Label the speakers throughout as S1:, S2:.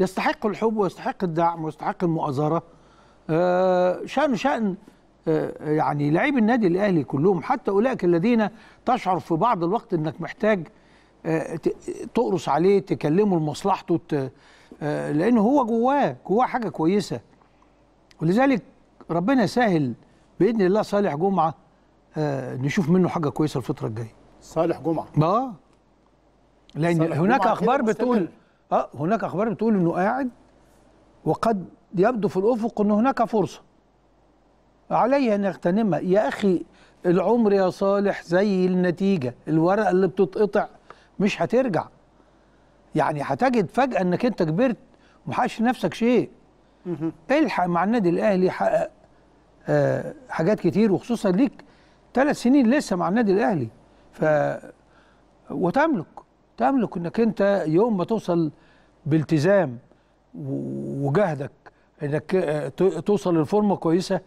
S1: يستحق الحب ويستحق الدعم ويستحق المؤازرة. آه، شأنه شأن آه، يعني لاعبي النادي الأهلي كلهم حتى أولئك الذين تشعر في بعض الوقت إنك محتاج آه، تقرص عليه تكلمه لمصلحته لأنه هو جواه جواه حاجة كويسة. ولذلك ربنا يسهل بإذن الله صالح جمعة نشوف منه حاجة كويسة الفترة الجاية.
S2: صالح
S1: جمعة. آه.
S2: لأن
S1: هناك
S2: أخبار
S1: بتقول. آه هناك أخبار بتقول إنه قاعد وقد يبدو في الأفق ان هناك فرصة. عليه أن يغتنمها. يا أخي العمر يا صالح زي النتيجة. الورقة اللي بتتقطع مش هترجع. يعني هتجد فجأة إنك أنت كبرت ومحققش نفسك شيء. الحق مع النادي الأهلي حقق آه حاجات كتير وخصوصا ليك ثلاث سنين لسه مع النادي الأهلي. ف وتملك. تملك إنك أنت يوم ما توصل بالتزام وجهدك إنك آه، توصل لفورمه كويسة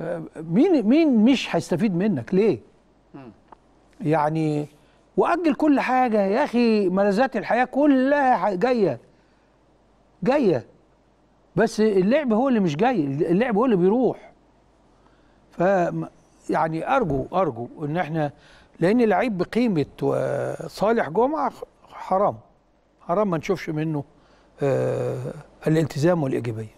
S1: آه، مين مين مش هيستفيد منك؟ ليه؟ يعني وأجل كل حاجة يا أخي ملذات الحياة كلها جاية جاية. بس اللعب هو اللي مش جاي اللعب هو اللي بيروح. ف يعني أرجو أرجو إن إحنا لأن لعيب بقيمة و- صالح جمعة حرام. حرام ما نشوفش منه آه الالتزام والإيجابية.